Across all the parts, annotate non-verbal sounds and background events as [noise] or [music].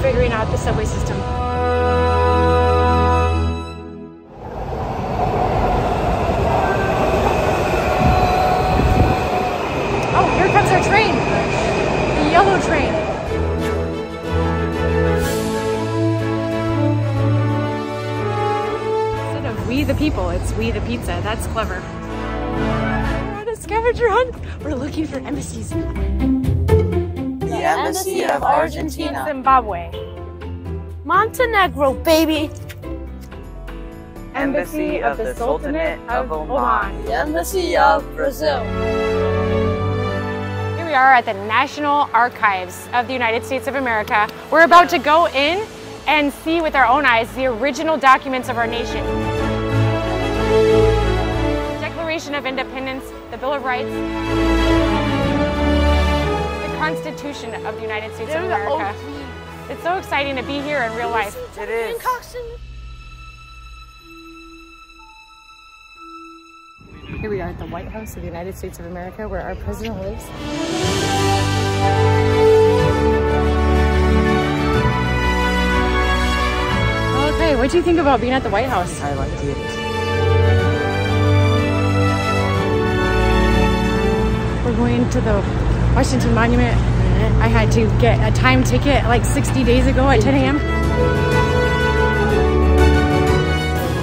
figuring out the subway system. Oh, here comes our train. The yellow train. Instead of we the people, it's we the pizza. That's clever. We're on a scavenger hunt. We're looking for embassies. The Embassy of Argentina. Zimbabwe. Montenegro, baby. Embassy of the Sultanate of Oman. The Embassy of Brazil. Here we are at the National Archives of the United States of America. We're about to go in and see with our own eyes the original documents of our nation. Declaration of Independence, the Bill of Rights, Constitution of the United States of America. It's so exciting to be here in real life. It is. Here we are at the White House of the United States of America where our president lives. Okay, what do you think about being at the White House? I like it. We're going to the Washington Monument. I had to get a time ticket like 60 days ago at 10 a.m.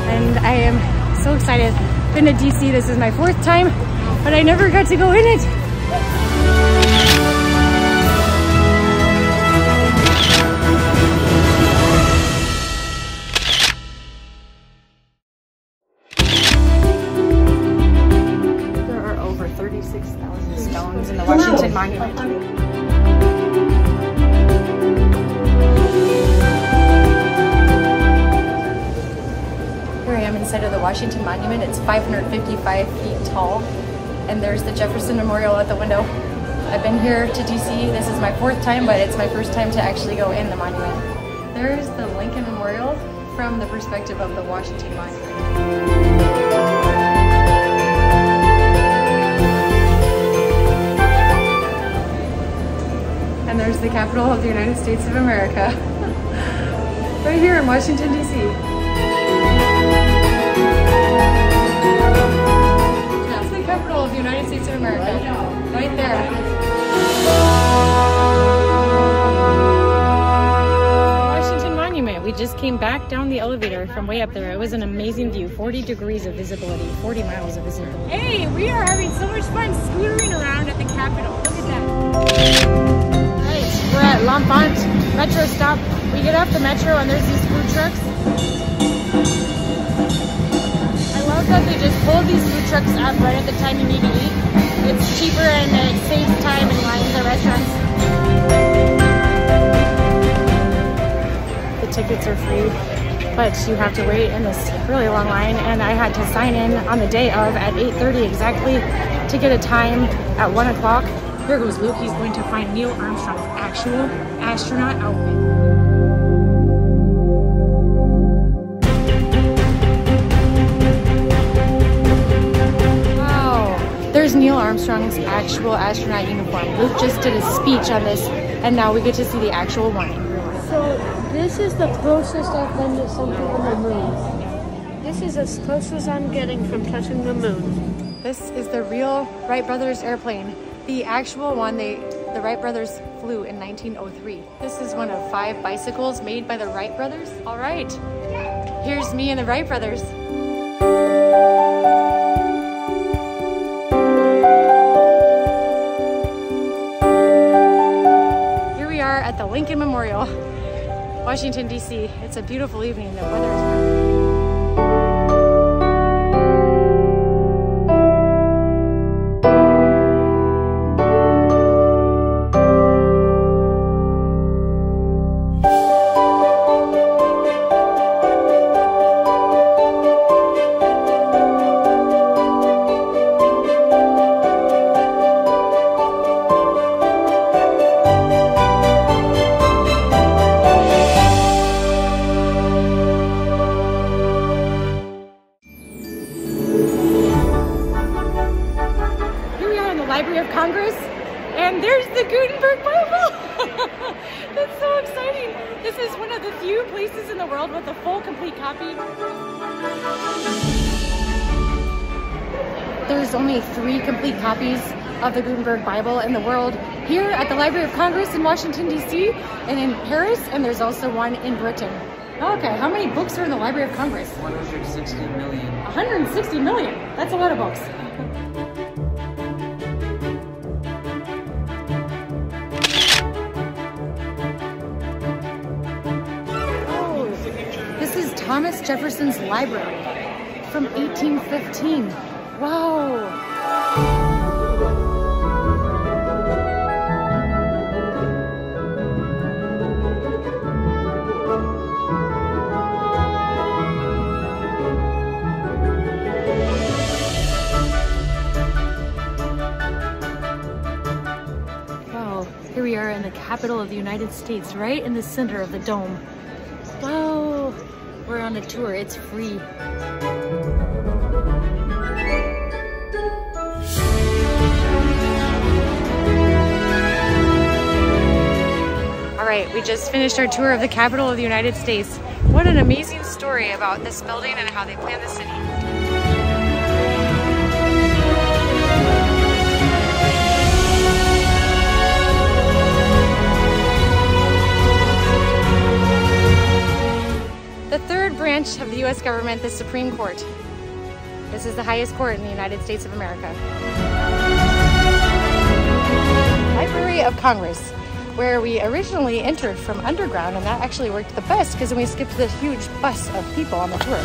And I am so excited. Been to DC, this is my fourth time, but I never got to go in it. Washington Monument. It's 555 feet tall, and there's the Jefferson Memorial at the window. I've been here to DC. This is my fourth time, but it's my first time to actually go in the monument. There's the Lincoln Memorial from the perspective of the Washington Monument. And there's the Capitol of the United States of America. [laughs] right here in Washington, D.C. of the United States of America. Right there. Washington Monument. We just came back down the elevator from way up there. It was an amazing view. 40 degrees of visibility, 40 miles of visibility. Hey, we are having so much fun scootering around at the Capitol. Look at that. Right, we're at L'Enfant Metro stop. We get off the metro and there's these food trucks. I they just pull these food trucks up right at the time you need to eat. It's cheaper and it saves time in lines at restaurants. The tickets are free, but you have to wait in this really long line. And I had to sign in on the day of at 8.30 exactly to get a time at 1 o'clock. Here goes Luke. He's going to find Neil Armstrong's actual astronaut outfit. Armstrong's actual astronaut uniform. Luke just did a speech on this, and now we get to see the actual one. So this is the closest I've been to something on the moon. This is as close as I'm getting from touching the moon. This is the real Wright brothers airplane. The actual one they the Wright brothers flew in 1903. This is one of five bicycles made by the Wright brothers. All right, here's me and the Wright brothers. At the Lincoln Memorial, Washington, D.C. It's a beautiful evening. The weather is the Gutenberg Bible. [laughs] That's so exciting. This is one of the few places in the world with a full complete copy. There's only three complete copies of the Gutenberg Bible in the world here at the Library of Congress in Washington, D.C., and in Paris, and there's also one in Britain. Okay, how many books are in the Library of Congress? 160 million. 160 million. That's a lot of books. Thomas Jefferson's library from 1815. Wow. Wow, here we are in the Capitol of the United States, right in the center of the dome. Wow, we're on a tour, it's free. All right, we just finished our tour of the Capitol of the United States. What an amazing story about this building and how they planned the city. Branch of the US government, the Supreme Court. This is the highest court in the United States of America. Library of Congress, where we originally entered from underground, and that actually worked the best because then we skipped this huge bus of people on the tour.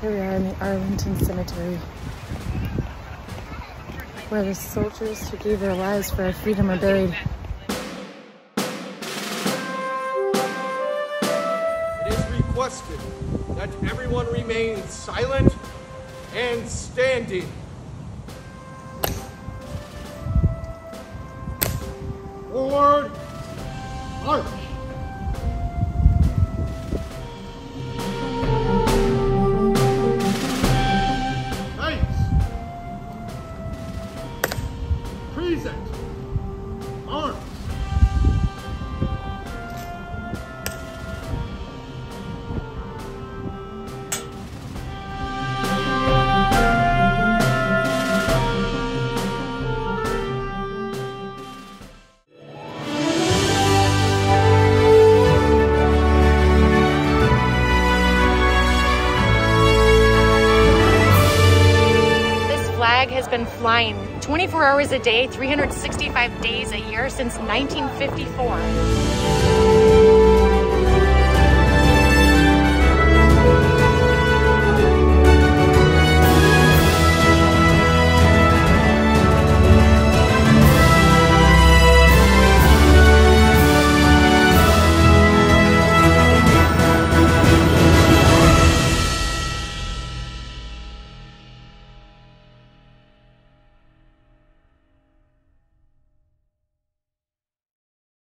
Here we are in the Arlington Cemetery, where the soldiers who gave their lives for our freedom are buried. It is requested that everyone remain silent and standing. Been flying 24 hours a day, 365 days a year since 1954.